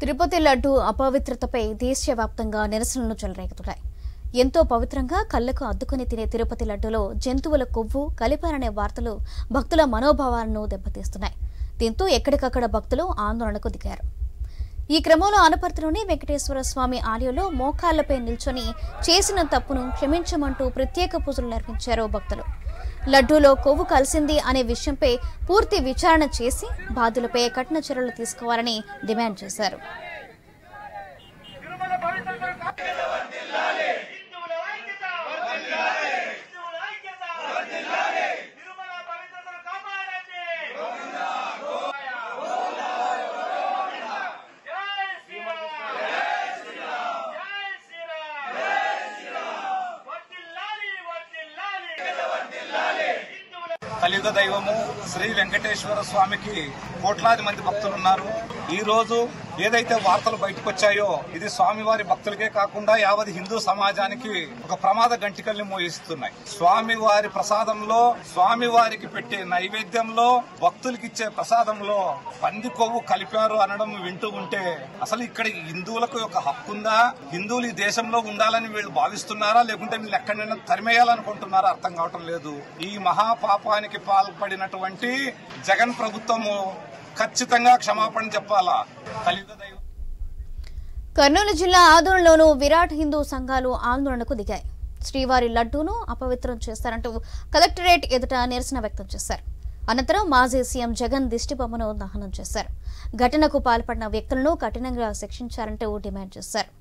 తిరుపతి లడ్డు అపవిత్రతపై దేశవ్యాప్తంగా నిరసనలు చెలరేగుతున్నాయి. ఎంతో పవిత్రంగా కళ్ళకు అద్దుకుని తినే తిరుపతి లడ్డులో జంతువుల కొవ్వు కలిపారనే వార్తలు భక్తుల మనోభావాలను దెబ్బతీస్తున్నాయి. దీంతో ఎక్కడికక్కడ భక్తులు ఆందోళనకు దిగారు. ఈ క్రమంలో ఆనపర్తిలోని వెంకటేశ్వర స్వామి ఆలయంలో మోకాళ్ళపై నిల్చొని చేసిన తప్పును క్షమించమంటూ ప్రత్యేక పూజలు నిర్వహించారు భక్తులు. లడ్డూలో కొవ్వు కలిసింది అనే విషయంపై పూర్తి విచారణ చేసి బాధ్యులపై కఠిన చర్యలు తీసుకోవాలని డిమాండ్ చేశారు. తిరుమల కలియుగ దైవము శ్రీ వెంకటేశ్వర స్వామికి కోట్లాది మంది భక్తులు ఈరోజు ఏదైతే వార్తలు బయటకు వచ్చాయో ఇది స్వామివారి భక్తులకే కాకుండా యావది హిందూ సమాజానికి ఒక ప్రమాద గంటికల్ని మోయిస్తున్నాయి. స్వామివారి ప్రసాదంలో స్వామివారికి పెట్టే నైవేద్యంలో భక్తులకి ఇచ్చే ప్రసాదంలో పంది కొవ్వు కలిపారు అనడం వింటూ ఉంటే అసలు ఇక్కడ హిందువులకు ఒక హక్కు ఉందా హిందువులు ఈ దేశంలో ఉండాలని వీళ్ళు భావిస్తున్నారా? లేకుంటే వీళ్ళు ఎక్కడైనా తరిమేయాలనుకుంటున్నారా? అర్థం కావటం లేదు. ఈ మహాపాపానికి పాల్పడినటువంటి జగన్ ప్రభుత్వము ఖచ్చితంగా క్షమాపణ చెప్పాలా? దైవం. కర్నూలు జిల్లా ఆదోళనలోను విరాట్ హిందూ సంఘాలు ఆందోళనకు దిగాయి. శ్రీవారి లడ్డూను అపవిత్రం చేస్తారంటూ కలెక్టరేట్ ఎదుట నిరసన వ్యక్తం చేశారు. అనంతరం మాజీ సీఎం జగన్ దిష్టిబొమ్మను దహనం చేశారు. ఘటనకు పాల్పడిన వ్యక్తులను కఠినంగా శిక్షించారంటూ డిమాండ్ చేశారు.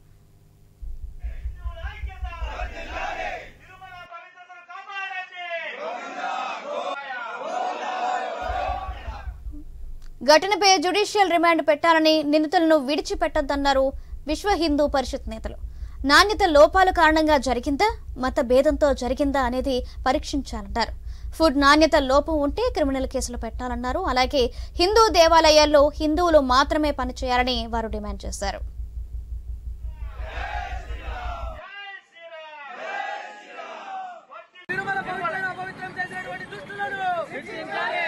ఘటనపై జ్యుడిషియల్ రిమాండ్ పెట్టాలని నిందితులను విడిచిపెట్టద్దన్నారు విశ్వ హిందూ పరిషత్ నేతలు. నాణ్యత లోపాల కారణంగా జరిగిందా? మత భేదంతో జరిగిందా అనేది పరీక్షించాలన్నారు. ఫుడ్ నాణ్యత లోపం ఉంటే క్రిమినల్ కేసులు పెట్టాలన్నారు. అలాగే హిందూ దేవాలయాల్లో హిందువులు మాత్రమే పనిచేయాలని వారు డిమాండ్ చేశారు. తిరుమల పవిత్రం అపవిత్రం చేసేటువంటి శిక్షించాలి.